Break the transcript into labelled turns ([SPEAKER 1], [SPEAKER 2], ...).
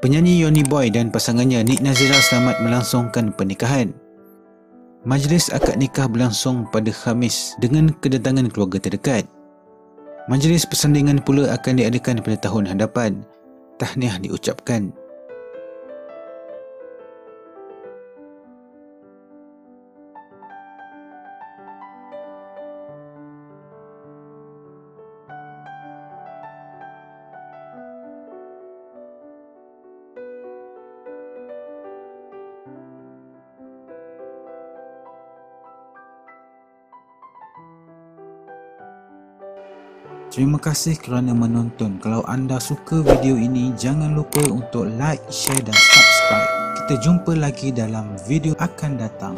[SPEAKER 1] Penyanyi Yoni Boy dan pasangannya Nik Nazira selamat melangsungkan pernikahan. Majlis akad nikah berlangsung pada Khamis dengan kedatangan keluarga terdekat. Majlis persandingan pula akan diadakan pada tahun hadapan. Tahniah diucapkan. Terima kasih kerana menonton. Kalau anda suka video ini, jangan lupa untuk like, share dan subscribe. Kita jumpa lagi dalam video akan datang.